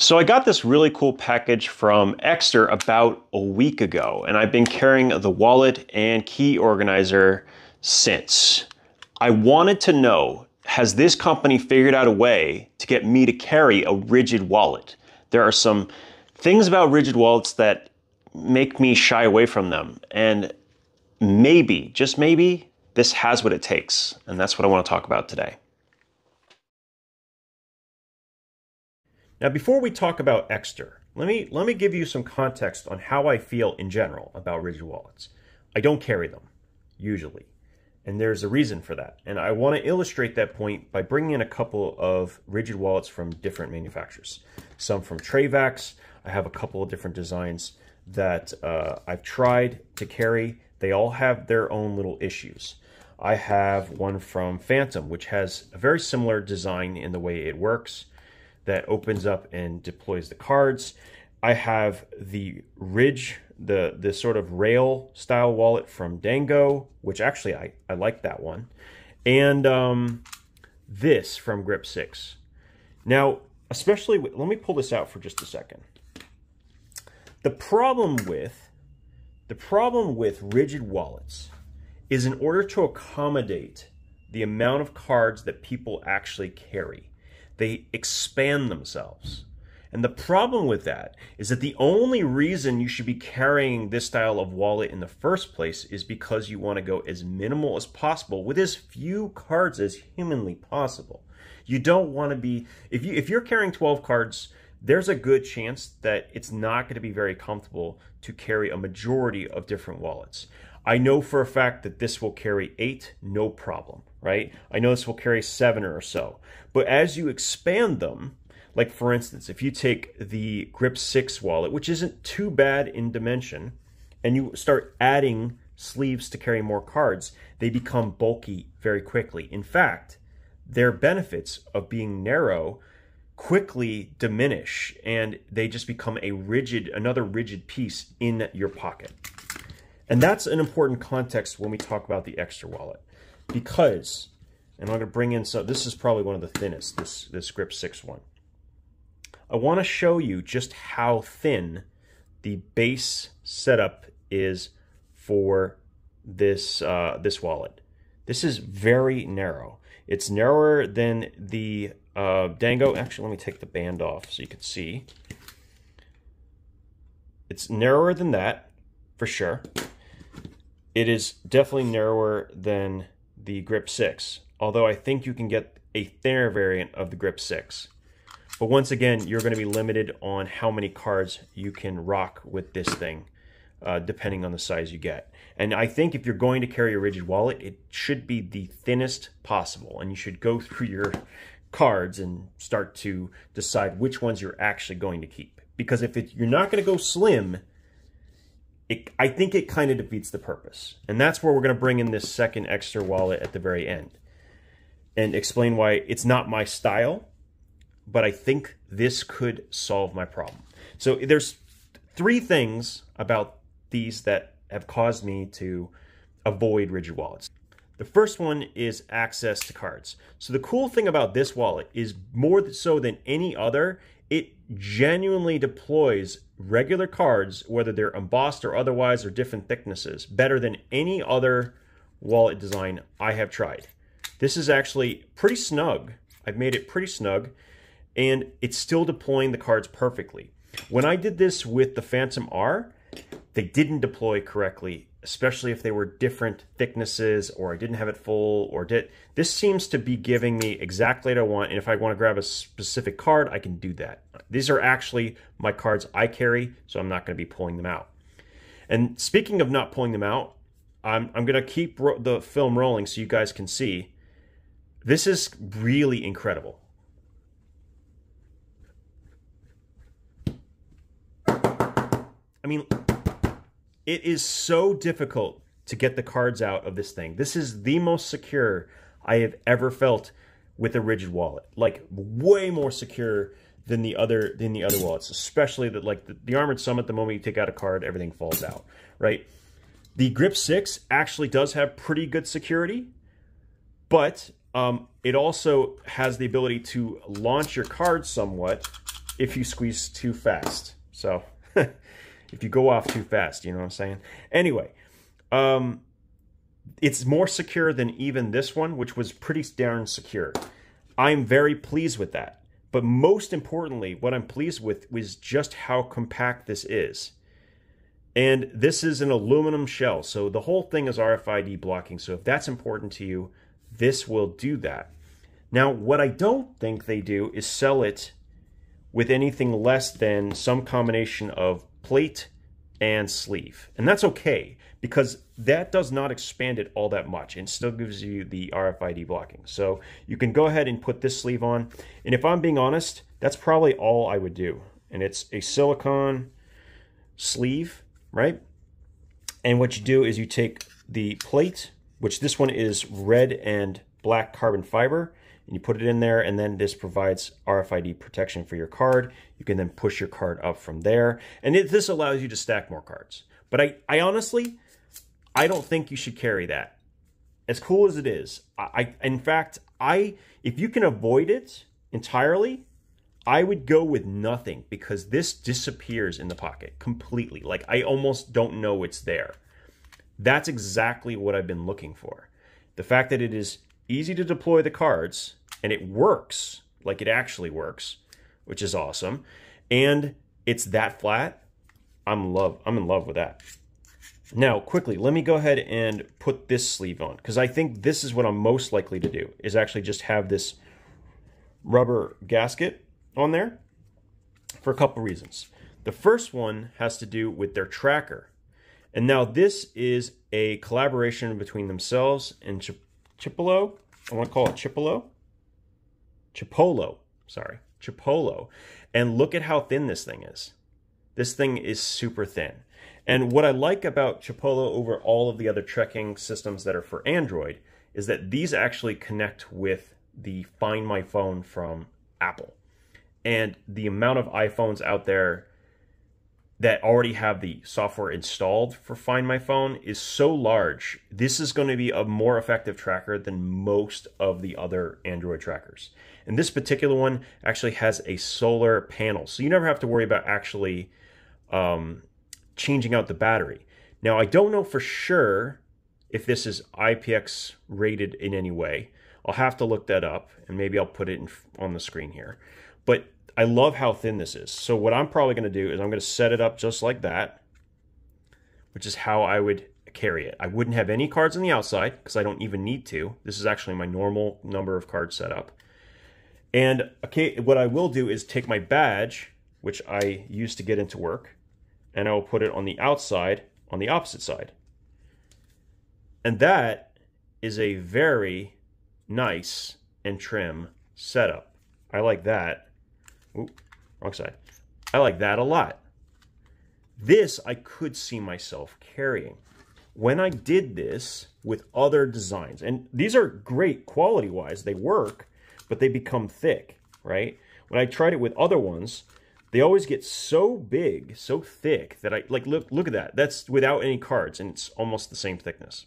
So I got this really cool package from Ekster about a week ago, and I've been carrying the wallet and key organizer since. I wanted to know, has this company figured out a way to get me to carry a rigid wallet? There are some things about rigid wallets that make me shy away from them, and maybe, just maybe, this has what it takes, and that's what I want to talk about today. Now, before we talk about Ekster, let me, let me give you some context on how I feel in general about rigid wallets. I don't carry them, usually. And there's a reason for that. And I want to illustrate that point by bringing in a couple of rigid wallets from different manufacturers. Some from Trayvax. I have a couple of different designs that uh, I've tried to carry. They all have their own little issues. I have one from Fantom, which has a very similar design in the way it works that opens up and deploys the cards. I have the Ridge, the, the sort of rail style wallet from Dango, which actually I, I like that one. And um, this from Grip 6. Now, especially, with, let me pull this out for just a second. The problem with, the problem with rigid wallets is in order to accommodate the amount of cards that people actually carry, they expand themselves. And the problem with that is that the only reason you should be carrying this style of wallet in the first place is because you want to go as minimal as possible with as few cards as humanly possible. You don't want to be if you if you're carrying 12 cards, there's a good chance that it's not going to be very comfortable to carry a majority of different wallets. I know for a fact that this will carry eight, no problem, right? I know this will carry seven or so. But as you expand them, like for instance, if you take the Grip 6 wallet, which isn't too bad in dimension, and you start adding sleeves to carry more cards, they become bulky very quickly. In fact, their benefits of being narrow quickly diminish and they just become a rigid, another rigid piece in your pocket. And that's an important context when we talk about the Ekster wallet because, and I'm going to bring in some, this is probably one of the thinnest, this, this Grip 6 one. I want to show you just how thin the base setup is for this, uh, this wallet. This is very narrow. It's narrower than the uh, Dango. Actually, let me take the band off so you can see. It's narrower than that, for sure. It is definitely narrower than the Grip 6, although I think you can get a thinner variant of the Grip 6. But once again, you're going to be limited on how many cards you can rock with this thing, uh, depending on the size you get. And I think if you're going to carry a rigid wallet, it should be the thinnest possible. And you should go through your cards and start to decide which ones you're actually going to keep. Because if it, you're not going to go slim, it, I think it kind of defeats the purpose. And that's where we're going to bring in this second Ekster wallet at the very end and explain why it's not my style, but I think this could solve my problem. So there's three things about these that have caused me to avoid rigid wallets. The first one is access to cards. So the cool thing about this wallet is more so than any other, it genuinely deploys regular cards, whether they're embossed or otherwise or different thicknesses, better than any other wallet design I have tried. This is actually pretty snug. I've made it pretty snug and it's still deploying the cards perfectly. When I did this with the Fantom R, they didn't deploy correctly especially if they were different thicknesses or I didn't have it full or did this seems to be giving me exactly what I want. And if I want to grab a specific card I can do that. These are actually my cards I carry so I'm not going to be pulling them out. And speaking of not pulling them out I'm, I'm going to keep the film rolling so you guys can see. This is really incredible. I mean it is so difficult to get the cards out of this thing. This is the most secure I have ever felt with a rigid wallet. Like way more secure than the other than the other wallets, especially that like the, the Armored Summit, the moment you take out a card, everything falls out, right? The Grip 6 actually does have pretty good security, but um, it also has the ability to launch your cards somewhat if you squeeze too fast. So if you go off too fast, you know what I'm saying? Anyway, um, it's more secure than even this one, which was pretty darn secure. I'm very pleased with that. But most importantly, what I'm pleased with was just how compact this is. And this is an aluminum shell, so the whole thing is RFID blocking. So if that's important to you, this will do that. Now, what I don't think they do is sell it with anything less than some combination of plate and sleeve. And that's okay because that does not expand it all that much and still gives you the RFID blocking. So you can go ahead and put this sleeve on. And if I'm being honest, that's probably all I would do. And it's a silicone sleeve, right? And what you do is you take the plate, which this one is red and black carbon fiber, and you put it in there and then this provides RFID protection for your card. You can then push your card up from there. And it, this allows you to stack more cards. But I, I honestly, I don't think you should carry that. As cool as it is, I, I in fact, I if you can avoid it entirely, I would go with nothing because this disappears in the pocket completely. Like I almost don't know it's there. That's exactly what I've been looking for. The fact that it is easy to deploy the cards and it works like it actually works, which is awesome. And it's that flat. I'm love I'm in love with that. Now, quickly, let me go ahead and put this sleeve on because I think this is what I'm most likely to do is actually just have this rubber gasket on there for a couple reasons. The first one has to do with their tracker. And now this is a collaboration between themselves and Chip Chipolo. I want to call it Chipolo. Chipolo, sorry, Chipolo. And look at how thin this thing is. This thing is super thin. And what I like about Chipolo over all of the other trekking systems that are for Android is that these actually connect with the Find My Phone from Apple. And the amount of iPhones out there that already have the software installed for Find My Phone is so large. This is going to be a more effective tracker than most of the other Android trackers. And this particular one actually has a solar panel. So you never have to worry about actually um, changing out the battery. Now, I don't know for sure if this is IPX rated in any way. I'll have to look that up and maybe I'll put it in, on the screen here. But I love how thin this is. So what I'm probably going to do is I'm going to set it up just like that, which is how I would carry it. I wouldn't have any cards on the outside because I don't even need to. This is actually my normal number of cards set up. And okay, what I will do is take my badge, which I use to get into work, and I will put it on the outside on the opposite side. And that is a very nice and trim setup. I like that. Ooh, wrong side. I like that a lot. This I could see myself carrying. When I did this with other designs, and these are great quality-wise, they work, but they become thick, right? When I tried it with other ones, they always get so big, so thick that I, like, look, look at that. That's without any cards, and it's almost the same thickness,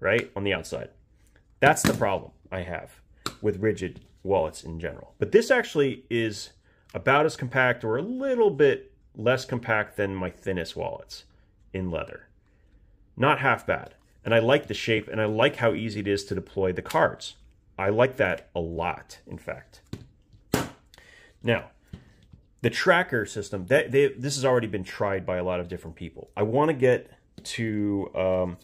right? On the outside. That's the problem I have with rigid wallets in general. But this actually is about as compact or a little bit less compact than my thinnest wallets in leather. Not half bad. And I like the shape and I like how easy it is to deploy the cards. I like that a lot, in fact. Now, the tracker system, that they, this has already been tried by a lot of different people. I want to get to um,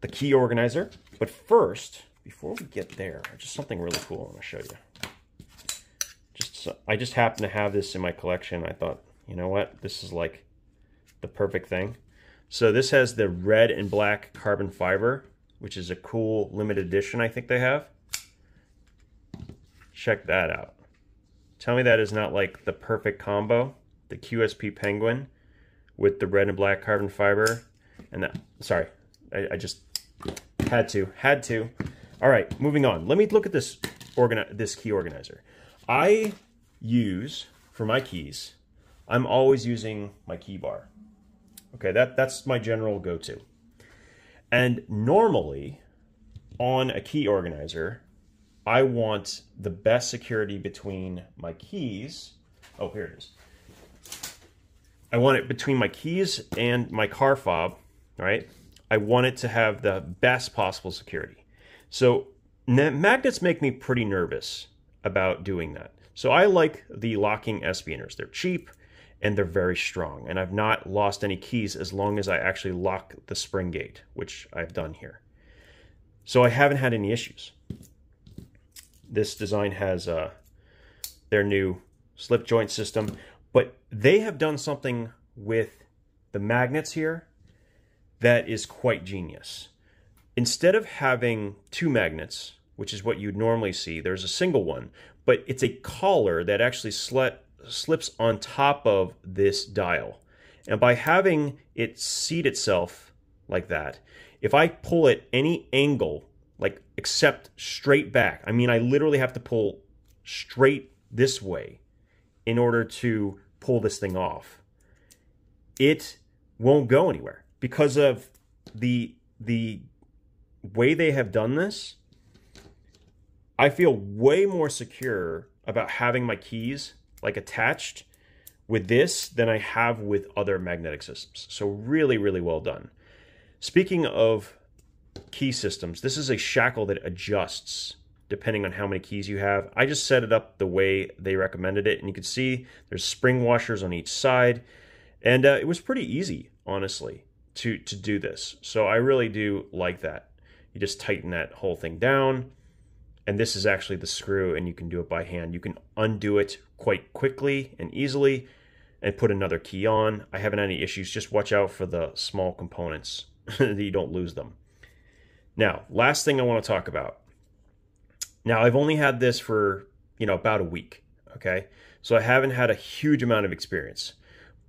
the key organizer, but first, before we get there, just something really cool I want to show you. Just so, I just happen to have this in my collection. I thought, you know what, this is like the perfect thing. So this has the red and black carbon fiber, which is a cool limited edition I think they have. Check that out. Tell me that is not like the perfect combo. The QSP Penguin with the red and black carbon fiber. And that, sorry, I, I just had to, had to. All right, moving on. Let me look at this this key organizer. I use, for my keys, I'm always using my key bar. Okay, that, that's my general go-to. And normally, on a key organizer, I want the best security between my keys Oh, here it is. I want it between my keys and my car fob, right? I want it to have the best possible security. So magnets make me pretty nervous about doing that. So I like the locking S-Biners. They're cheap and they're very strong. And I've not lost any keys as long as I actually lock the spring gate, which I've done here. So I haven't had any issues. This design has uh, their new slip joint system, but they have done something with the magnets here that is quite genius. Instead of having two magnets, which is what you'd normally see, there's a single one, but it's a collar that actually slips on top of this dial. And by having it seat itself like that, if I pull it any angle, like except straight back, I mean, I literally have to pull straight this way in order to pull this thing off. It won't go anywhere because of the the way they have done this. I feel way more secure about having my keys like attached with this than I have with other magnetic systems. So really, really well done. Speaking of key systems, this is a shackle that adjusts depending on how many keys you have. I just set it up the way they recommended it, and you can see there's spring washers on each side, and uh, it was pretty easy, honestly, to to do this. So I really do like that. You just tighten that whole thing down, and this is actually the screw, and you can do it by hand. You can undo it quite quickly and easily, and put another key on. I haven't had any issues. Just watch out for the small components that you don't lose them. Now, last thing I want to talk about now, I've only had this for, you know, about a week, okay? So I haven't had a huge amount of experience.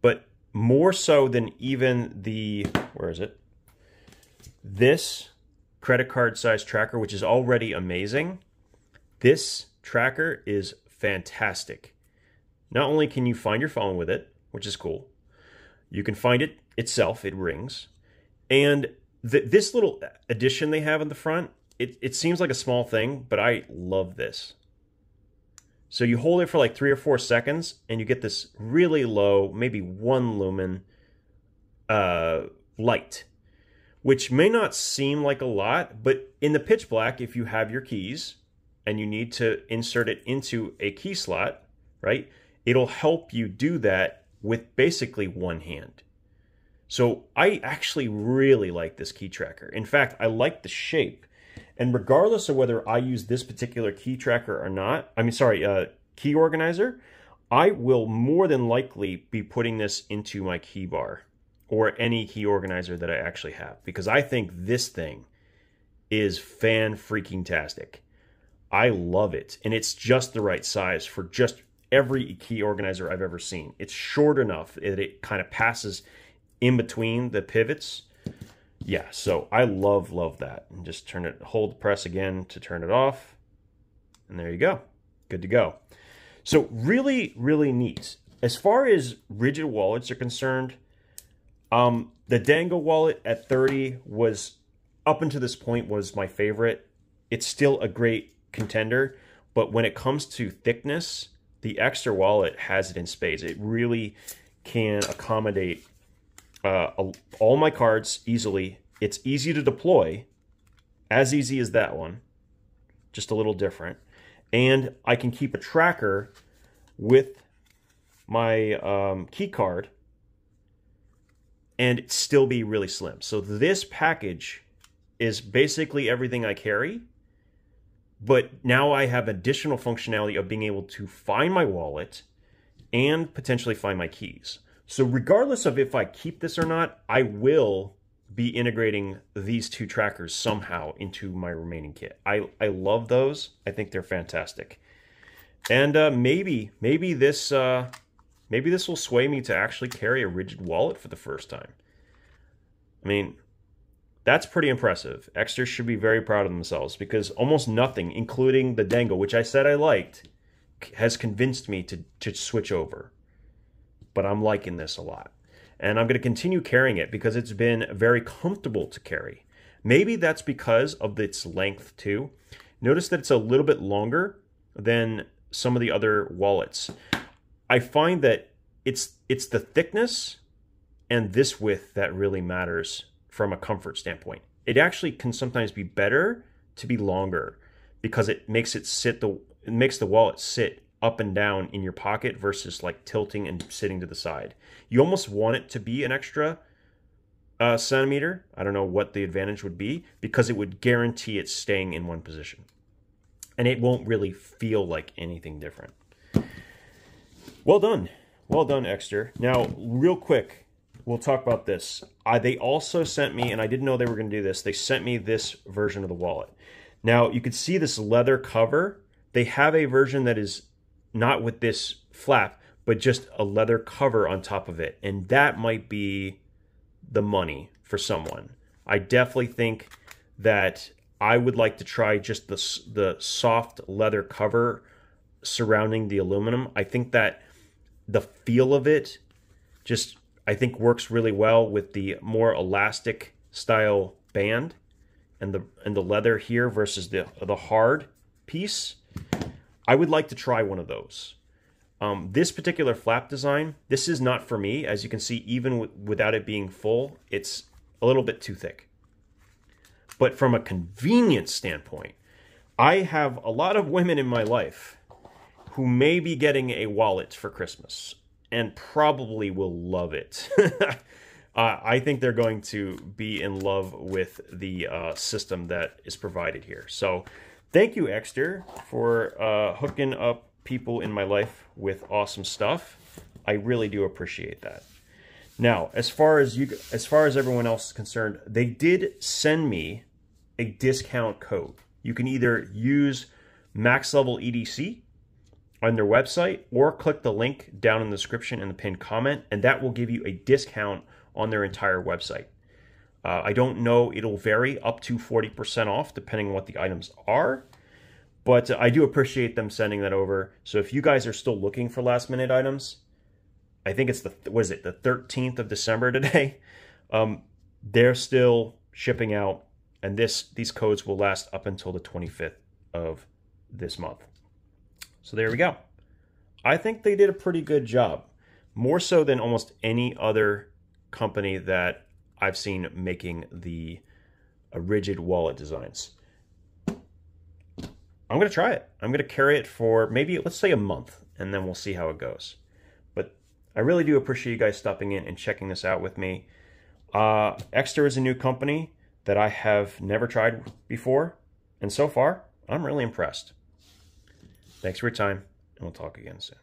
But more so than even the, where is it? This credit card size tracker, which is already amazing. This tracker is fantastic. Not only can you find your phone with it, which is cool, you can find it itself, it rings. And th this little addition they have in the front it, it seems like a small thing, but I love this. So you hold it for like three or four seconds and you get this really low, maybe one lumen uh, light, which may not seem like a lot, but in the pitch black, if you have your keys and you need to insert it into a key slot, right, it'll help you do that with basically one hand. So I actually really like this key tracker. In fact, I like the shape and regardless of whether I use this particular key tracker or not, I mean, sorry, uh, key organizer, I will more than likely be putting this into my key bar or any key organizer that I actually have because I think this thing is fan freaking tastic. I love it. And it's just the right size for just every key organizer I've ever seen. It's short enough that it kind of passes in between the pivots yeah, so I love, love that. And just turn it, hold press again to turn it off. And there you go. Good to go. So really, really neat. As far as rigid wallets are concerned, um, the Dango wallet at 30 was, up until this point, was my favorite. It's still a great contender, but when it comes to thickness, the Ekster wallet has it in spades. It really can accommodate uh, all my cards easily. It's easy to deploy, as easy as that one, just a little different. And I can keep a tracker with my um, key card and still be really slim. So this package is basically everything I carry, but now I have additional functionality of being able to find my wallet and potentially find my keys. So regardless of if I keep this or not, I will be integrating these two trackers somehow into my remaining kit. I, I love those. I think they're fantastic. And uh, maybe, maybe this, uh, maybe this will sway me to actually carry a rigid wallet for the first time. I mean, that's pretty impressive. Ekster should be very proud of themselves because almost nothing, including the Dango, which I said I liked, has convinced me to, to switch over but I'm liking this a lot. And I'm going to continue carrying it because it's been very comfortable to carry. Maybe that's because of its length too. Notice that it's a little bit longer than some of the other wallets. I find that it's it's the thickness and this width that really matters from a comfort standpoint. It actually can sometimes be better to be longer because it makes it sit the it makes the wallet sit up and down in your pocket versus like tilting and sitting to the side. You almost want it to be an extra uh, centimeter. I don't know what the advantage would be because it would guarantee it staying in one position. And it won't really feel like anything different. Well done. Well done, Ekster. Now, real quick, we'll talk about this. Uh, they also sent me, and I didn't know they were going to do this, they sent me this version of the wallet. Now, you can see this leather cover. They have a version that is not with this flap, but just a leather cover on top of it. And that might be the money for someone. I definitely think that I would like to try just the, the soft leather cover surrounding the aluminum. I think that the feel of it just, I think, works really well with the more elastic style band and the and the leather here versus the the hard piece. I would like to try one of those. Um, this particular flap design, this is not for me. As you can see, even without it being full, it's a little bit too thick. But from a convenience standpoint, I have a lot of women in my life who may be getting a wallet for Christmas and probably will love it. uh, I think they're going to be in love with the uh, system that is provided here. So thank you, Ekster, for uh, hooking up people in my life with awesome stuff. I really do appreciate that. Now, as far as you, as far as everyone else is concerned, they did send me a discount code. You can either use Max Level EDC on their website or click the link down in the description in the pinned comment, and that will give you a discount on their entire website. Uh, I don't know, it'll vary up to 40% off depending on what the items are. But I do appreciate them sending that over. So if you guys are still looking for last minute items, I think it's the what is it the 13th of December today. Um, they're still shipping out, and this these codes will last up until the 25th of this month. So there we go. I think they did a pretty good job, more so than almost any other company that I've seen making the uh, rigid wallet designs. I'm going to try it. I'm going to carry it for maybe, let's say, a month, and then we'll see how it goes. But I really do appreciate you guys stopping in and checking this out with me. Uh, Ekster is a new company that I have never tried before, and so far, I'm really impressed. Thanks for your time, and we'll talk again soon.